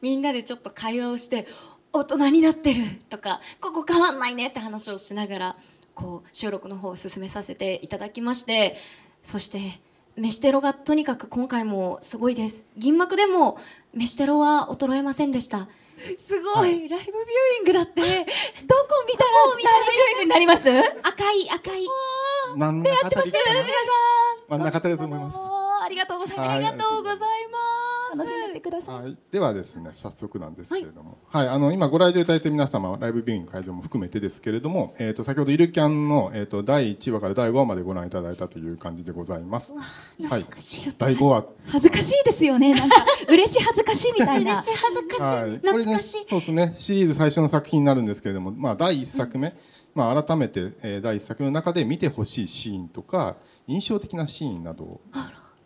みんなでちょっと会話をして大人になってるとかここ変わんないねって話をしながらこう収録の方を進めさせていただきましてそして飯テロがとにかく今回もすごいです。銀幕でも飯テロは衰えませんでした。すごい、はい。ライブビューイングだって。どこ見たらライブビューイングになります？赤い赤い。真ん中あたりかな皆さん。真ん中あたりだと思います。どうもありがとうございます、はい。ありがとうございます楽しんでってください。はい、ではですね早速なんですけれども、はい。あの今ご来場いただいている皆様ライブビューイング会場も含めてですけれども、えー、と先ほど「イルキャンの」えー、と第1話から第5話までご覧いただいたという感じでございます。はい、第5話。恥ずかしいですよね。なんか嬉しい恥ずかしいみたいな。嬉しい恥ずかしい、はい、懐かしい、そうですね。シリーズ最初の作品になるんですけれども、まあ、第1作目、まあ、改めて、えー第1作目の中で見てほしいシーンとか印象的なシーンなどを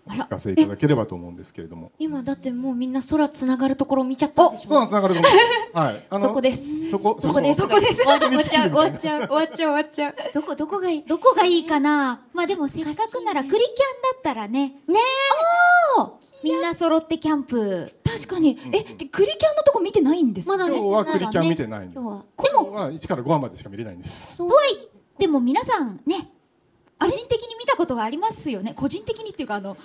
お聞かせいただければと思うんですけれども。今だってもうみんな空つながるところ見ちゃったんでしょそうなんつながると思うはい。あそこです。そこそこ。です。そそこです。終わっちゃう終わっちゃう終わっちゃう終わっちゃう。どこどこがいいどこがいいかな？まあでもせっかくならクリキャンだったらね。ねみんな揃ってキャンプ。確かに。えでクリキャンのとこ見てないんですまだ今日はクリキャン見てないんです。今日は。今日は1から5話までしか見れないんです。とはい。でも皆さんね個人的に見たことがありますよね個人的にっていうかあの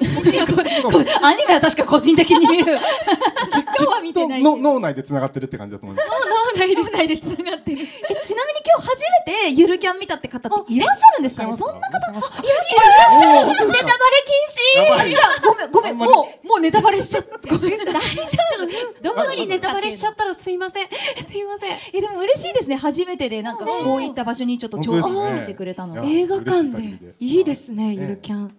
アニメは確か個人的に見る今日は見てない脳内でつながってるって感じだと思います脳内でつながってるえちなみに今日初めてゆるキャン見たって方っていらっしゃるんです。かねそんな方いらっしゃいネタバレ禁止やごめんごめんもうもうネタバレしちゃったごめん大丈夫どこにネタバレしちゃったらす。いませんす。いませんえでも嬉しいです。ね初めてでなんかこういった場所にちょっと調査してみてくれたの映画館でいいです。ねねゆるキャン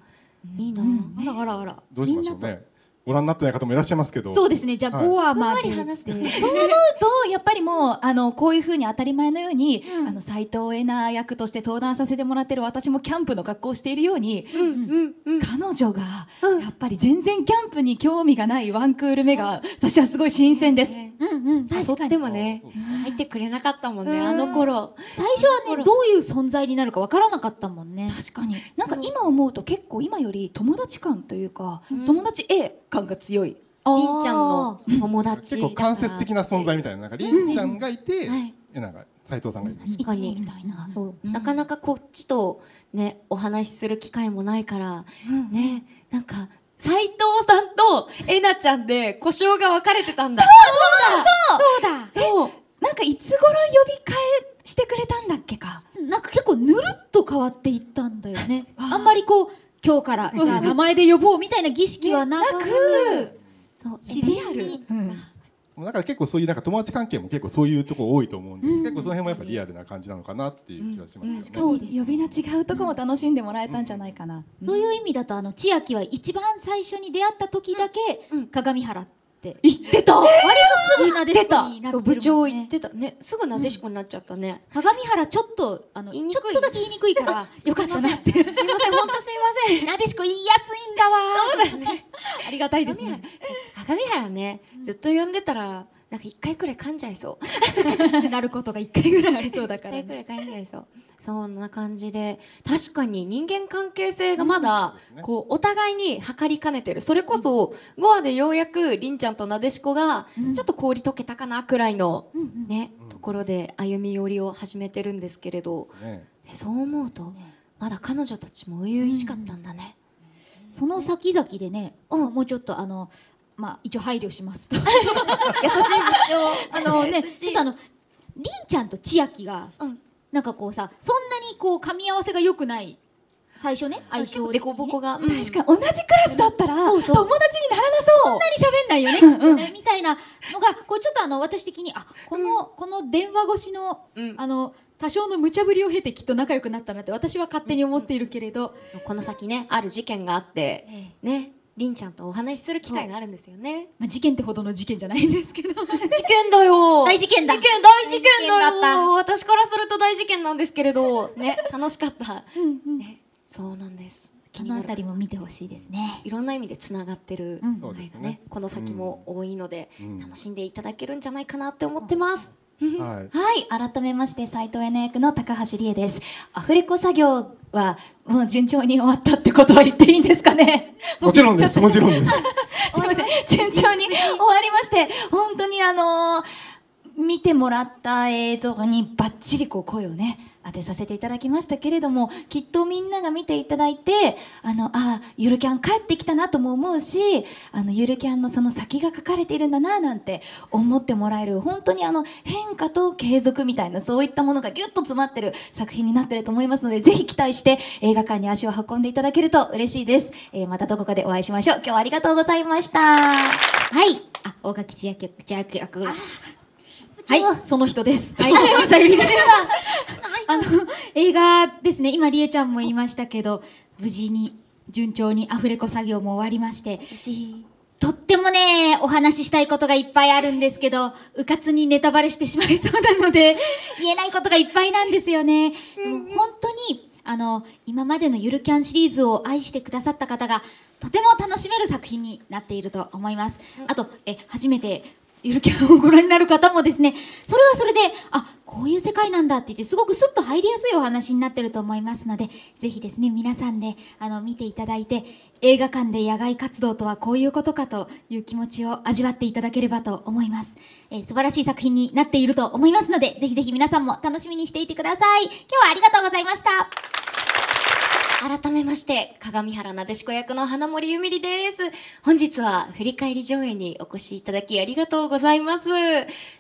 いいなあらあらあらどうしましょうねご覧になってない方もいらっしゃいますけど。そうですね。じゃあはい。5話まで。ふんわり話してそう思うとやっぱりもうあのこういうふうに当たり前のように、うん。あの斉藤恵那役として登壇させてもらってる私もキャンプの格好をしているように、うんうんうん。彼女がうん。やっぱり全然キャンプに興味がないワンクール目が私はすごい新鮮です。ねうん。うん確かに。もね入ってくれなかったもんねうん。あの頃。最初はねどういう存在になるかわからなかったもんね。確かに。なんか今思うと結構今より友達感というか、うん。友達 A 感が強い。りんちゃんの友達結構間接的な存在みたいななん。かりんちゃんがいて、はい。えなんか斉藤さんがいます確かに。みたいなそう、うん。なかなかこっちとねお話しする機会もないから、ねなんか斉藤さんとえなちゃんで故障が分かれてたんだ。そうだ。そう。なんかいつ頃呼び返してくれたんだっけか。なんか結構ぬるっと変わっていったんだよね。あんまりこう今日からじゃあ名前で呼ぼうみたいな儀式はなく。そう自然に。リアル。うん、だから結構そういうなんか友達関係も結構そういうところ多いと思うんで、結構その辺もやっぱリアルな感じなのかなっていう気はしますよね。そう呼び名違うとこも楽しんでもらえたんじゃないかな。そういう意味だとあの千秋は一番最初に出会った時だけうん。鏡原って。言ってた。すぐなでしこになってるもんね部長言ってた。ねすぐなでしこになっちゃったね、鏡原ちょっとあのちょっとだけ言いにくいから よかったな。ってすいません本当すいません。なでしこ言いやすいんだわそうだね。ありがたいですね。鏡原ねずっと呼んでたらなんか一回くらい噛んじゃいそう。なることが一回ぐらいありそうだから一回くらい噛んじゃいそう。そんな感じで。確かに人間関係性がまだこうお互いに測りかねてる。それこそ5話でようやくりんちゃんとなでしこがうん。ちょっと氷溶けたかなくらいのうんうんねうん。ところで歩み寄りを始めてるんですけれど。そう思うとまだ彼女たちも初々しかったんだね。その先々でね、もうちょっとあのまあ一応配慮しますと。優しい部 あのねちょっとあのりんちゃんと千秋が、うん。なんかこうさそんなにこう噛み合わせが良くない最初ね相性で。こぼこが、うん。確かに同じクラスだったら友達にならなそう。そんなに喋んないよね,、ねみたいなのがこうちょっとあの私的にあこの、この電話越しのうん。あの多少の無茶ぶりを経てきっと仲良くなったなって私は勝手に思っているけれど、この先ねある事件があってええ。ねりんちゃんとお話しする機会があるんですよね。まあ、事件ってほどの事件じゃないんですけど。事件だよ。大事件だ。事件大事件だだった。よ私からすると大事件なんですけれど。ね 楽しかった。うんうん。ねそうなんです。この辺りも見てほしいですね。いろんな意味でつながってるうん。そうですね。この先も多いのでうん。楽しんでいただけるんじゃないかなって思ってますはい。はい、改めまして斉藤エナ役の高橋理恵です。アフレコ作業はもう順調に終わったってことは言っていいんですかね？もちろんです。もちろんです。すみません。順調に終わりまして本当にあの見てもらった映像にバッチリこう声をね当てさせていただきましたけれどもきっとみんなが見ていただいてあのあゆるキャン帰ってきたなとも思うしあのゆるキャンのその先が書かれているんだななんて思ってもらえる本当にあの変化と継続みたいなそういったものがギュッと詰まってる作品になってると思いますのでぜひ期待して映画館に足を運んでいただけると嬉しいです、えーまたどこかでお会いしましょう今日はありがとうございましたはい。あ、大垣千秋千秋役。はい、その人です。はい、さゆりです。あの、映画ですね、今、りえちゃんも言いましたけど、無事に、順調にアフレコ作業も終わりまして、とってもね、お話ししたいことがいっぱいあるんですけど、うかつにネタバレしてしまいそうなので、言えないことがいっぱいなんですよね。でも本当に、あの、今までのゆるキャンシリーズを愛してくださった方が、とても楽しめる作品になっていると思います。あと、え、初めて、ゆるキャンをご覧になる方もですね、それはそれで、あ、こういう世界なんだって言って、すごくスッと入りやすいお話になってると思いますので、ぜひですね、皆さんで、あの、見ていただいて、映画館で野外活動とはこういうことかという気持ちを味わっていただければと思います。えー素晴らしい作品になっていると思いますので、ぜひぜひ皆さんも楽しみにしていてください。今日はありがとうございました。改めまして鏡原なでしこ役の花森ゆみりです。本日は振り返り上映にお越しいただきありがとうございます。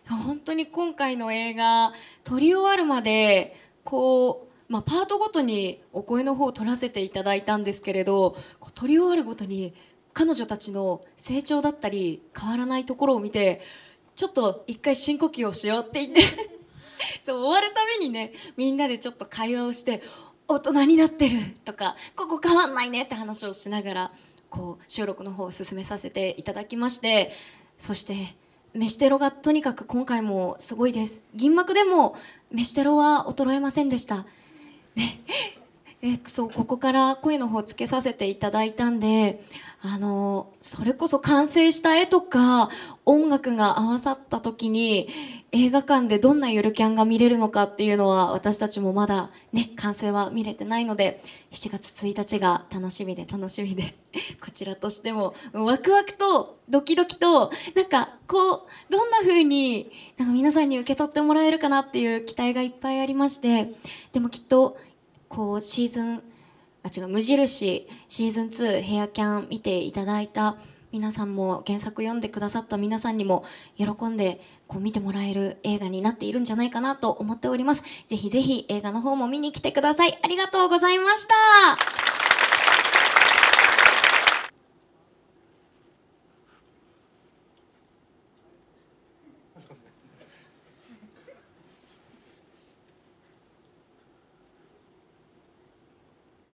本当に今回の映画撮り終わるまでこうまあ、パートごとにお声の方を取らせていただいたんですけれどこう撮り終わるごとに彼女たちの成長だったり変わらないところを見てちょっと一回深呼吸をしようって言ってそう終わるたびにねみんなでちょっと会話をして大人になってる。とかここ変わんないねって話をしながらこう収録の方を進めさせていただきましてそして飯テロがとにかく今回もすごいです。銀幕でも飯テロは衰えませんでした。ね。えそうここから声の方つけさせていただいたんであのそれこそ完成した絵とか音楽が合わさった時に映画館でどんなゆるキャンが見れるのかっていうのは私たちもまだね完成は見れてないので7月1日が楽しみで楽しみで こちらとしてもワクワクとドキドキとなんかこうどんな風になんか皆さんに受け取ってもらえるかなっていう期待がいっぱいありましてでもきっとこうシーズンあ違う無印シーズン2ヘアキャン見ていただいた皆さんも原作読んでくださった皆さんにも喜んでこう見てもらえる映画になっているんじゃないかなと思っております。ぜひぜひ映画の方も見に来てください。ありがとうございました。